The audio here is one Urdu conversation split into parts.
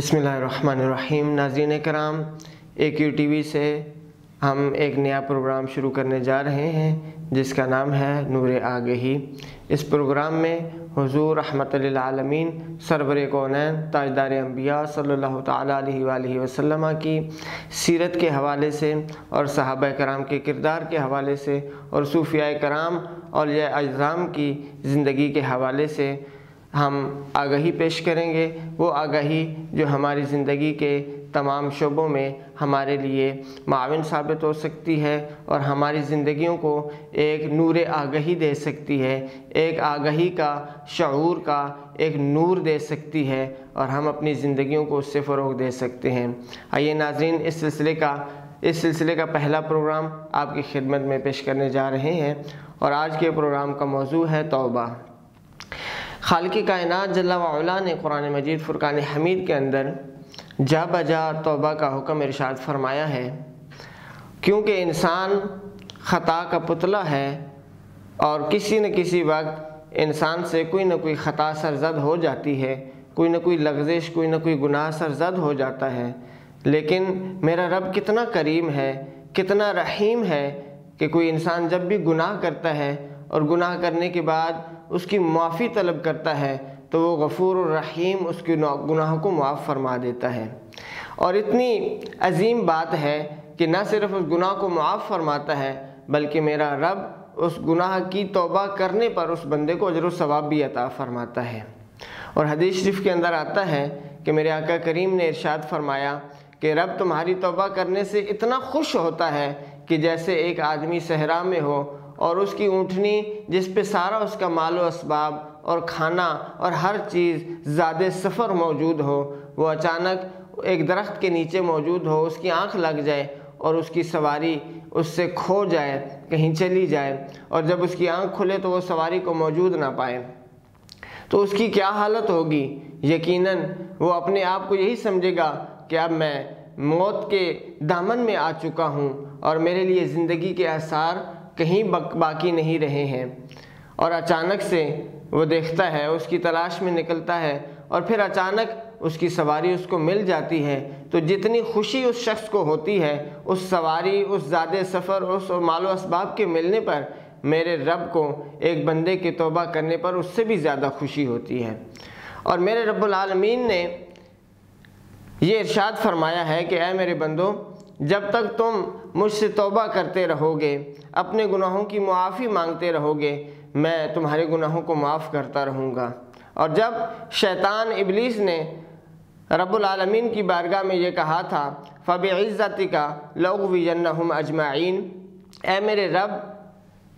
بسم اللہ الرحمن الرحیم۔ ناظرین کرام، اے کیو ٹی وی سے ہم ایک نیا پروگرام شروع کرنے جا رہے ہیں، جس کا نام ہے نور آگہی۔ اس پروگرام میں حضور رحمت للعالمین، سرور کونین، تاجدار انبیاء صلی اللہ تعالیٰ علیہ وآلہ وسلم کی سیرت کے حوالے سے اور صحابہ کرام کے کردار کے حوالے سے اور صوفیاء کرام اور یہ اجزام کی زندگی کے حوالے سے ہم آگہی پیش کریں گے۔ وہ آگہی جو ہماری زندگی کے تمام شعبوں میں ہمارے لیے معاون ثابت ہو سکتی ہے اور ہماری زندگیوں کو ایک نور آگہی دے سکتی ہے۔ ایک آگہی کا شعور کا ایک نور دے سکتی ہے اور ہم اپنی زندگیوں کو اس سے فروغ دے سکتے ہیں۔ آئیے ناظرین، اس سلسلے کا، اس سلسلے کا پہلا پروگرام آپ کی خدمت میں پیش کرنے جا رہے ہیں اور آج کے پروگرام کا موضوع ہے توبہ۔ خالق کائنات جل وعلا نے قرآن مجید فرقان حمید کے اندر جا بجا توبہ کا حکم ارشاد فرمایا ہے۔ کیونکہ انسان خطا کا پتلا ہے اور کسی نہ کسی وقت انسان سے کوئی نہ کوئی خطا سرزد ہو جاتی ہے، کوئی نہ کوئی لغزش، کوئی نہ کوئی گناہ سرزد ہو جاتا ہے۔ لیکن میرا رب کتنا کریم ہے، کتنا رحیم ہے کہ کوئی انسان جب بھی گناہ کرتا ہے اور گناہ کرنے کے بعد اس کی معافی طلب کرتا ہے، تو وہ غفور الرحیم اس کی گناہ کو معاف فرما دیتا ہے۔ اور اتنی عظیم بات ہے کہ نہ صرف اس گناہ کو معاف فرماتا ہے، بلکہ میرا رب اس گناہ کی توبہ کرنے پر اس بندے کو اجر و ثواب بھی عطا فرماتا ہے۔ اور حدیث شریف کے اندر آتا ہے کہ میرے آقا کریم نے ارشاد فرمایا کہ رب تمہاری توبہ کرنے سے اتنا خوش ہوتا ہے کہ جیسے ایک آدمی صحرا میں ہو اور اس کی اونٹنی جس پہ سارا اس کا مال و اسباب اور کھانا اور ہر چیز زیادہ سفر موجود ہو، وہ اچانک ایک درخت کے نیچے موجود ہو، اس کی آنکھ لگ جائے اور اس کی سواری اس سے کھو جائے، کہیں چلی جائے اور جب اس کی آنکھ کھلے تو وہ سواری کو موجود نہ پائے۔ تو اس کی کیا حالت ہوگی؟ یقیناً وہ اپنے آپ کو یہی سمجھے گا کہ اب میں موت کے دامن میں آ چکا ہوں اور میرے لیے زندگی کے اثار کہیں باقی نہیں رہے ہیں۔ اور اچانک سے وہ دیکھتا ہے، اس کی تلاش میں نکلتا ہے اور پھر اچانک اس کی سواری اس کو مل جاتی ہے۔ تو جتنی خوشی اس شخص کو ہوتی ہے، اس سواری، اس زیادہ سفر، اس اور مال و اسباب کے ملنے پر میرے رب کو ایک بندے کے توبہ کرنے پر اس سے بھی زیادہ خوشی ہوتی ہے۔ اور میرے رب العالمین نے یہ ارشاد فرمایا ہے کہ اے میرے بندوں جب تک تم مجھ سے توبہ کرتے رہو گے اپنے گناہوں کی معافی مانگتے رہو گے میں تمہارے گناہوں کو معاف کرتا رہوں گا۔ اور جب شیطان ابلیس نے رب العالمین کی بارگاہ میں یہ کہا تھا فب عزتی کا لوگ اجمعین اے میرے رب،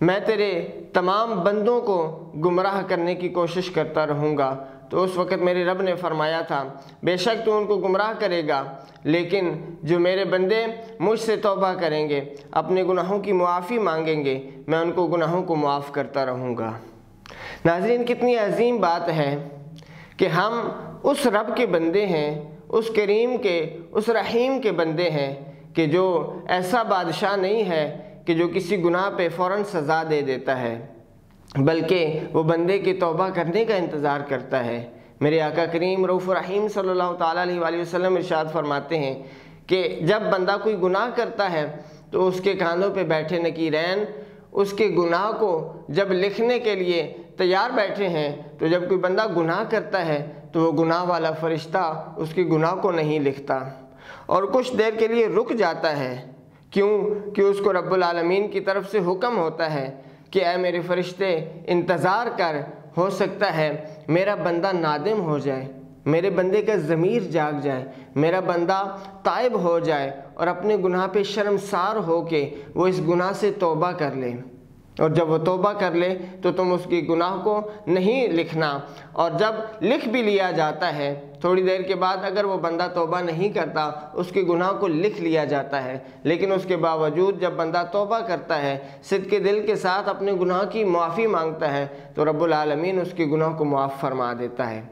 میں تیرے تمام بندوں کو گمراہ کرنے کی کوشش کرتا رہوں گا۔ تو اس وقت میرے رب نے فرمایا تھا، بے شک تو ان کو گمراہ کرے گا، لیکن جو میرے بندے مجھ سے توبہ کریں گے، اپنے گناہوں کی معافی مانگیں گے، میں ان کو گناہوں کو معاف کرتا رہوں گا۔ ناظرین، کتنی عظیم بات ہے کہ ہم اس رب کے بندے ہیں، اس کریم کے، اس رحیم کے بندے ہیں کہ جو ایسا بادشاہ نہیں ہے کہ جو کسی گناہ پہ فوراً سزا دے دیتا ہے۔ بلکہ وہ بندے کے توبہ کرنے کا انتظار کرتا ہے۔ میرے آقا کریم رعف الرحیم صلی اللہ تعالیٰ علیہ وآلہ وسلم ارشاد فرماتے ہیں کہ جب بندہ کوئی گناہ کرتا ہے تو اس کے کانوں پہ بیٹھے نکیرین اس کے گناہ کو جب لکھنے کے لیے تیار بیٹھے ہیں تو جب کوئی بندہ گناہ کرتا ہے تو وہ گناہ والا فرشتہ اس کی گناہ کو نہیں لکھتا۔ اور کچھ دیر کے لیے رک جاتا ہے۔ کیوں؟ کہ اس کو رب العالمین کی طرف سے حکم ہوتا ہے۔ کہ اے میرے فرشتے، انتظار کر، ہو سکتا ہے میرا بندہ نادم ہو جائے، میرے بندے کا ضمیر جاگ جائے، میرا بندہ طائب ہو جائے اور اپنے گناہ پہ شرمسار ہو کے وہ اس گناہ سے توبہ کر لے۔ اور جب وہ توبہ کر لے تو تم اس کی گناہ کو نہیں لکھنا۔ اور جب لکھ بھی لیا جاتا ہے، تھوڑی دیر کے بعد اگر وہ بندہ توبہ نہیں کرتا، اس کے گناہ کو لکھ لیا جاتا ہے۔ لیکن اس کے باوجود جب بندہ توبہ کرتا ہے صد کے دل کے ساتھ اپنے گناہ کی معافی مانگتا ہے، تو رب العالمین اس کے گناہ کو معاف فرما دیتا ہے۔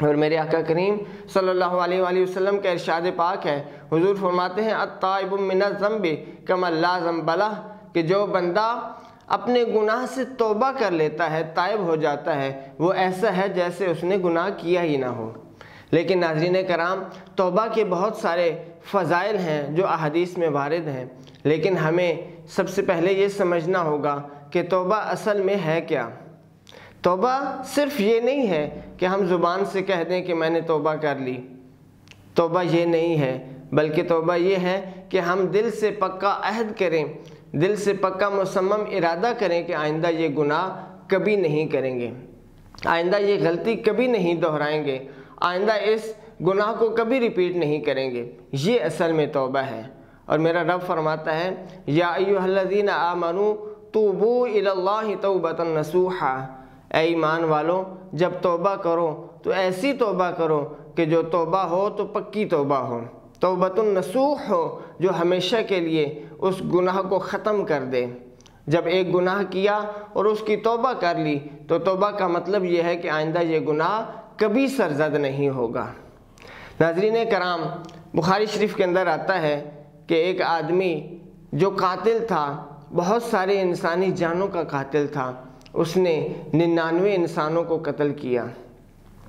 اور میرے آقا کریم صلی اللہ علیہ وآلہ وسلم کا ارشاد پاک ہے۔ حضور فرماتے ہیں، الطائب من الزنب کم ذنب بلہ کہ جو بندہ اپنے گناہ سے توبہ کر لیتا ہے طائب ہو جاتا ہے۔ وہ ایسا ہے جیسے اس نے گناہ کیا ہی نہ ہو۔ لیکن ناظرین کرام، توبہ کے بہت سارے فضائل ہیں جو احادیث میں وارد ہیں۔ لیکن ہمیں سب سے پہلے یہ سمجھنا ہوگا کہ توبہ اصل میں ہے کیا۔ توبہ صرف یہ نہیں ہے کہ ہم زبان سے کہہ دیں کہ میں نے توبہ کر لی۔ توبہ یہ نہیں ہے، بلکہ توبہ یہ ہے کہ ہم دل سے پکا عہد کریں۔ دل سے پکا مصمم ارادہ کریں کہ آئندہ یہ گناہ کبھی نہیں کریں گے۔ آئندہ یہ غلطی کبھی نہیں دہرائیں گے۔ آئندہ اس گناہ کو کبھی ریپیٹ نہیں کریں گے۔ یہ اصل میں توبہ ہے۔ اور میرا رب فرماتا ہے، یا ایوہ الذین آمنو توبو الاللہ توبتا نسوحا اے ایمان والوں جب توبہ کرو تو ایسی توبہ کرو کہ جو توبہ ہو تو پکی توبہ ہو۔ توبت النسوح ہو، جو ہمیشہ کے لیے اس گناہ کو ختم کر دے۔ جب ایک گناہ کیا اور اس کی توبہ کر لی، تو توبہ کا مطلب یہ ہے کہ آئندہ یہ گناہ کبھی سرزد نہیں ہوگا۔ ناظرین کرام، بخاری شریف کے اندر آتا ہے کہ ایک آدمی جو قاتل تھا، بہت سارے انسانی جانوں کا قاتل تھا۔ اس نے ننانوے انسانوں کو قتل کیا۔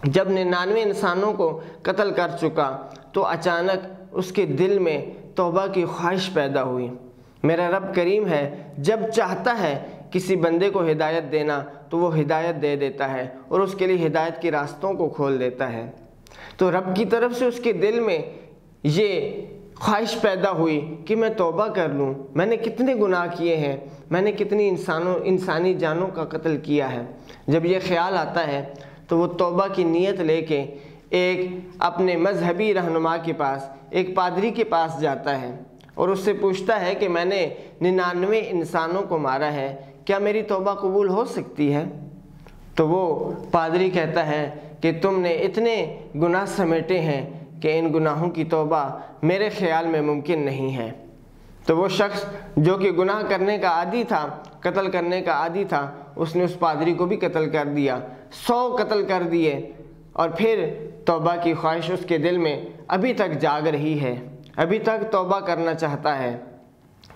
جب ننانوے انسانوں کو قتل کر چکا، تو اچانک اس کے دل میں توبہ کی خواہش پیدا ہوئی۔ میرا رب کریم ہے، جب چاہتا ہے کسی بندے کو ہدایت دینا، تو وہ ہدایت دے دیتا ہے اور اس کے لیے ہدایت کی راستوں کو کھول دیتا ہے۔ تو رب کی طرف سے اس کے دل میں یہ خواہش پیدا ہوئی کہ میں توبہ کر لوں۔ میں نے کتنے گناہ کیے ہیں۔ میں نے کتنی انسانوں، انسانی جانوں کا قتل کیا ہے۔ جب یہ خیال آتا ہے، تو وہ توبہ کی نیت لے کے ایک اپنے مذہبی رہنما کے پاس، ایک پادری کے پاس جاتا ہے اور اس سے پوچھتا ہے کہ میں نے ننانوے انسانوں کو مارا ہے، کیا میری توبہ قبول ہو سکتی ہے؟ تو وہ پادری کہتا ہے کہ تم نے اتنے گناہ سمیٹے ہیں کہ ان گناہوں کی توبہ میرے خیال میں ممکن نہیں ہے۔ تو وہ شخص جو کہ گناہ کرنے کا عادی تھا، قتل کرنے کا عادی تھا، اس نے اس پادری کو بھی قتل کر دیا۔ سو قتل کر دیے۔ اور پھر توبہ کی خواہش اس کے دل میں ابھی تک جاگ رہی ہے، ابھی تک توبہ کرنا چاہتا ہے۔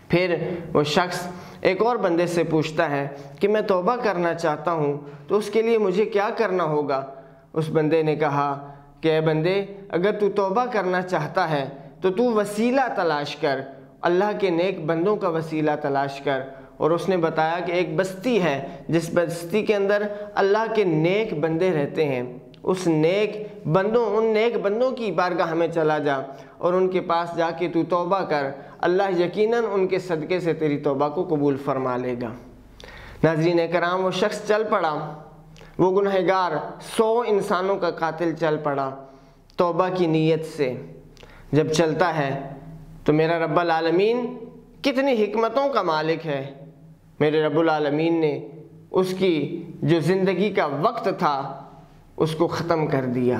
پھر وہ شخص ایک اور بندے سے پوچھتا ہے کہ میں توبہ کرنا چاہتا ہوں تو اس کے لیے مجھے کیا کرنا ہوگا؟ اس بندے نے کہا کہ اے بندے، اگر تو توبہ کرنا چاہتا ہے تو تو وسیلہ تلاش کر، اللہ کے نیک بندوں کا وسیلہ تلاش کر۔ اور اس نے بتایا کہ ایک بستی ہے جس بستی کے اندر اللہ کے نیک بندے رہتے ہیں۔ اس نیک بندوں، ان نیک بندوں کی بارگاہ میں چلا جا اور ان کے پاس جا کے تو توبہ کر۔ اللہ یقیناً ان کے صدقے سے تیری توبہ کو قبول فرما لے گا۔ ناظرین کرام، وہ شخص چل پڑا۔ وہ گنہگار سو انسانوں کا قاتل چل پڑا توبہ کی نیت سے۔ جب چلتا ہے تو میرا رب العالمین کتنی حکمتوں کا مالک ہے۔ میرے رب العالمین نے اس کی جو زندگی کا وقت تھا اس کو ختم کر دیا۔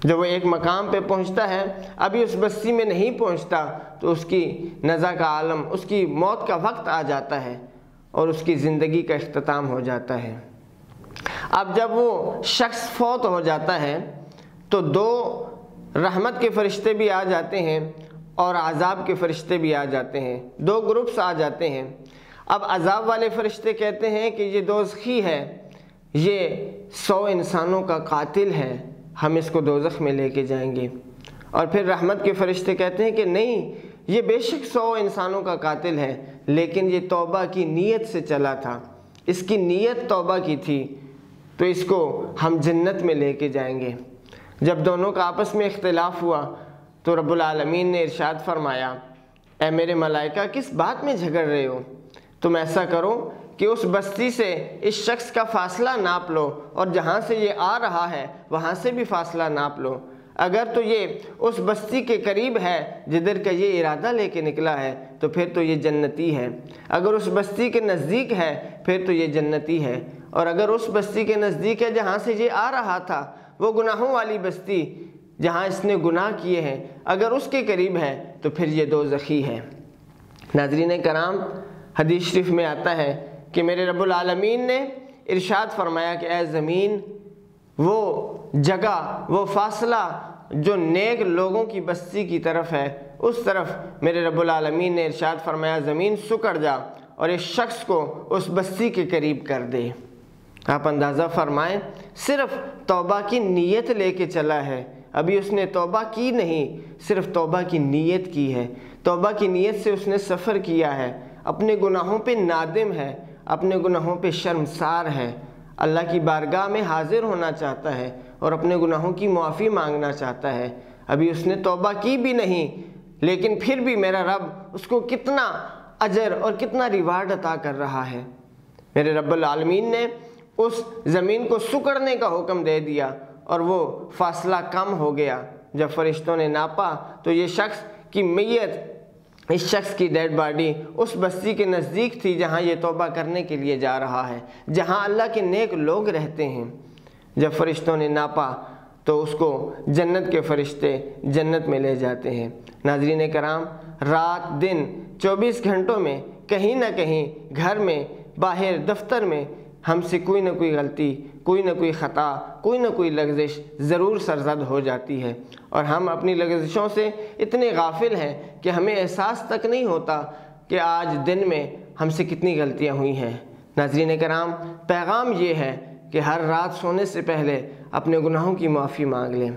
جب وہ ایک مقام پہ پہنچتا ہے، ابھی اس بستی میں نہیں پہنچتا، تو اس کی نزا کا عالم، اس کی موت کا وقت آ جاتا ہے اور اس کی زندگی کا اختتام ہو جاتا ہے۔ اب جب وہ شخص فوت ہو جاتا ہے، تو دو رحمت کے فرشتے بھی آ جاتے ہیں اور عذاب کے فرشتے بھی آ جاتے ہیں۔ دو گروپس آ جاتے ہیں۔ اب عذاب والے فرشتے کہتے ہیں کہ یہ دوزخی ہے۔ یہ سو انسانوں کا قاتل ہے، ہم اس کو دوزخ میں لے کے جائیں گے۔ اور پھر رحمت کے فرشتے کہتے ہیں کہ نہیں، یہ بے شک سو انسانوں کا قاتل ہے، لیکن یہ توبہ کی نیت سے چلا تھا۔ اس کی نیت توبہ کی تھی، تو اس کو ہم جنت میں لے کے جائیں گے۔ جب دونوں کا آپس میں اختلاف ہوا، تو رب العالمین نے ارشاد فرمایا، اے میرے ملائکہ، کس بات میں جھگڑ رہے ہو؟ تم ایسا کرو کہ اس بستی سے اس شخص کا فاصلہ ناپ لو اور جہاں سے یہ آ رہا ہے، وہاں سے بھی فاصلہ ناپ لو۔ اگر تو یہ اس بستی کے قریب ہے جدھر کا یہ ارادہ لے کے نکلا ہے، تو پھر تو یہ جنتی ہے۔ اگر اس بستی کے نزدیک ہے، پھر تو یہ جنتی ہے۔ اور اگر اس بستی کے نزدیک ہے جہاں سے یہ آ رہا تھا، وہ گناہوں والی بستی جہاں اس نے گناہ کیے ہیں، اگر اس کے قریب ہے، تو پھر یہ دو زخی ہے۔ ناظرین کرام حدیث شریف میں آتا ہے کہ میرے رب العالمین نے ارشاد فرمایا کہ اے زمین، وہ جگہ، وہ فاصلہ جو نیک لوگوں کی بستی کی طرف ہے، اس طرف میرے رب العالمین نے ارشاد فرمایا، زمین سکڑ جا اور اس شخص کو اس بستی کے قریب کر دے۔ آپ اندازہ فرمائیں، صرف توبہ کی نیت لے کے چلا ہے۔ ابھی اس نے توبہ کی نہیں، صرف توبہ کی نیت کی ہے۔ توبہ کی نیت سے اس نے سفر کیا ہے۔ اپنے گناہوں پہ نادم ہے، اپنے گناہوں پہ شرمسار ہے۔ اللہ کی بارگاہ میں حاضر ہونا چاہتا ہے اور اپنے گناہوں کی معافی مانگنا چاہتا ہے۔ ابھی اس نے توبہ کی بھی نہیں، لیکن پھر بھی میرا رب اس کو کتنا اجر اور کتنا ریوارڈ عطا کر رہا ہے۔ میرے رب العالمین نے اس زمین کو سکڑنے کا حکم دے دیا اور وہ فاصلہ کم ہو گیا۔ جب فرشتوں نے ناپا تو یہ شخص کی میت اس شخص کی ڈیڈ باڈی اس بستی کے نزدیک تھی جہاں یہ توبہ کرنے کے لیے جا رہا ہے، جہاں اللہ کے نیک لوگ رہتے ہیں۔ جب فرشتوں نے ناپا تو اس کو جنت کے فرشتے جنت میں لے جاتے ہیں۔ ناظرین کرام، رات، دن، چوبیس گھنٹوں میں کہیں نہ کہیں گھر میں، باہر دفتر میں ہم سے کوئی نہ کوئی غلطی کوئی نہ کوئی خطا، کوئی نہ کوئی لغزش ضرور سرزد ہو جاتی ہے۔ اور ہم اپنی لغزشوں سے اتنے غافل ہیں کہ ہمیں احساس تک نہیں ہوتا کہ آج دن میں ہم سے کتنی غلطیاں ہوئی ہیں۔ ناظرین کرام، پیغام یہ ہے کہ ہر رات سونے سے پہلے اپنے گناہوں کی معافی مانگ لیں۔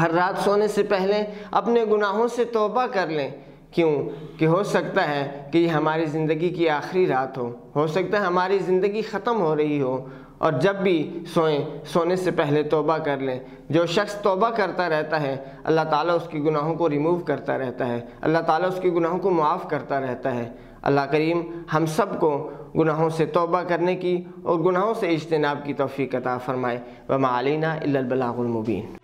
ہر رات سونے سے پہلے اپنے گناہوں سے توبہ کر لیں۔ کیوں؟ کہ ہو سکتا ہے کہ یہ ہماری زندگی کی آخری رات ہو۔ ہو سکتا ہے ہماری زندگی ختم ہو رہی ہو۔ اور جب بھی سوئیں، سونے سے پہلے توبہ کر لیں۔ جو شخص توبہ کرتا رہتا ہے، اللہ تعالیٰ اس کی گناہوں کو ریموو کرتا رہتا ہے۔ اللہ تعالیٰ اس کی گناہوں کو معاف کرتا رہتا ہے۔ اللہ کریم ہم سب کو گناہوں سے توبہ کرنے کی اور گناہوں سے اجتناب کی توفیق عطا فرمائے۔ وما علینا الا البلاغ المبین